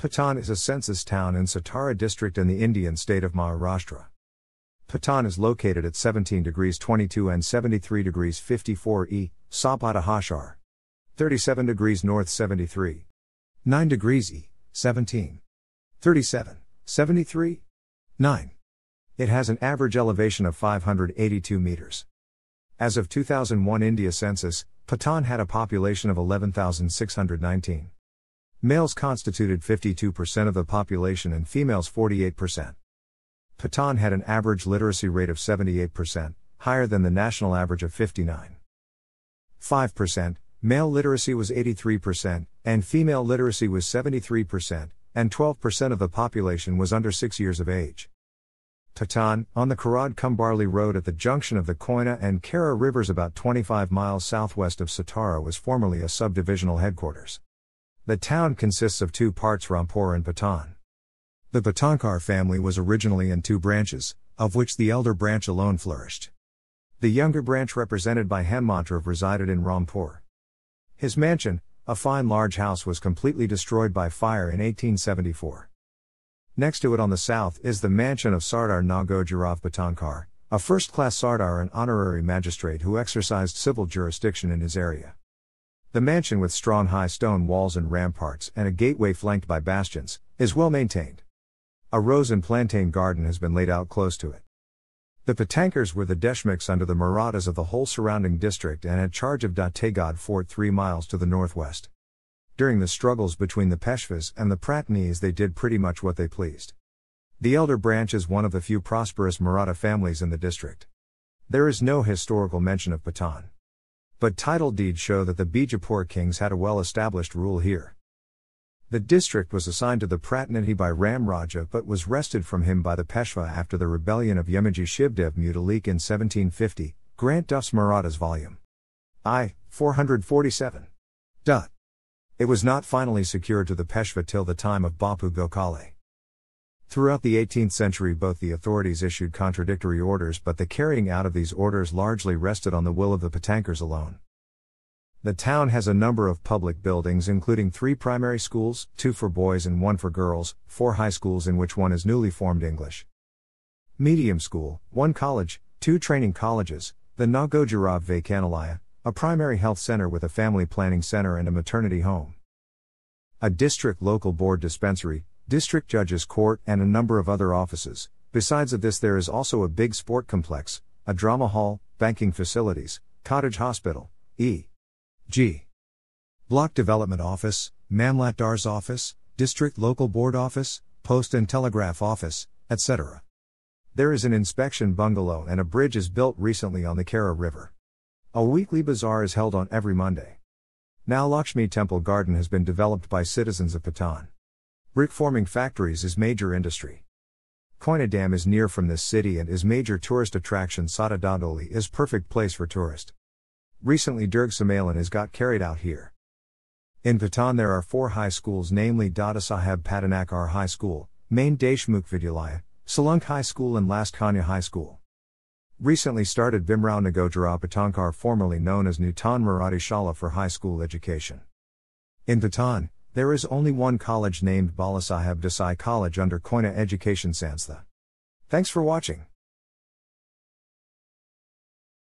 Patan is a census town in Satara district in the Indian state of Maharashtra. Patan is located at 17 degrees 22 and 73 degrees 54 E, Sapata Hashar. 37 degrees north 73. 9 degrees E, 17. 37, 73. 9. It has an average elevation of 582 meters. As of 2001 India census, Patan had a population of 11,619. Males constituted 52% of the population and females 48%. Patan had an average literacy rate of 78%, higher than the national average of 59. 5%, male literacy was 83%, and female literacy was 73%, and 12% of the population was under 6 years of age. Patan, on the Karad Kumbharli Road at the junction of the Koyna and Kera rivers about 25 miles southwest of Satara was formerly a subdivisional headquarters. The town consists of two parts Rampur and Patan. The Patankar family was originally in two branches, of which the elder branch alone flourished. The younger branch, represented by Hanmantrav, resided in Rampur. His mansion, a fine large house, was completely destroyed by fire in 1874. Next to it on the south is the mansion of Sardar Nagojirav Patankar, a first class Sardar and honorary magistrate who exercised civil jurisdiction in his area. The mansion, with strong high stone walls and ramparts and a gateway flanked by bastions, is well maintained. A rose and plantain garden has been laid out close to it. The Patankars were the Deshmukhs under the Marathas of the whole surrounding district and had charge of Dategad fort three miles to the northwest. During the struggles between the Peshwas and the Pratnis, they did pretty much what they pleased. The elder branch is one of the few prosperous Maratha families in the district. There is no historical mention of Patan. But title deeds show that the Bijapur kings had a well established rule here. The district was assigned to the Pratinidhi by Ram Raja but was wrested from him by the Peshwa after the rebellion of Yemaji Shivdev Mutalik in 1750, Grant Duff's Marathas Volume I, 447. Dot. It was not finally secured to the Peshwa till the time of Bapu Gokhale. Throughout the 18th century, both the authorities issued contradictory orders, but the carrying out of these orders largely rested on the will of the Patankars alone. The town has a number of public buildings, including three primary schools, two for boys and one for girls, four high schools, in which one is newly formed English. Medium school, one college, two training colleges, the Nagojirav Vachanalaya, a primary health center with a family planning center and a maternity home. A district local board dispensary, district judges court, and a number of other offices. Besides of this, there is also a big sport complex, a drama hall, banking facilities, cottage hospital, e.g. Block Development Office, Mamlatdar's Office, District Local Board Office, Post and Telegraph Office, etc. There is an inspection bungalow and a bridge is built recently on the Kera River. A weekly bazaar is held on every Monday. Now Lakshmi Temple Garden has been developed by citizens of Patan. Brick forming factories is major industry. Koyna Dam is near from this city and is major tourist attraction Sada Dandoli is perfect place for tourist. Recently Durg Sammelan is got carried out here. In Patan there are four high schools namely Dadasaheb Patankar High School, Main Deshmukh Vidyalaya, Salunk High School and Last Kanya High School. Recently started Bhimrao Nagojirav Patankar formerly known as Nutan Marathi Shala for high school education. In Patan, there is only one college named Balasaheb Desai College under Koyna Education Sanstha. Thanks for watching.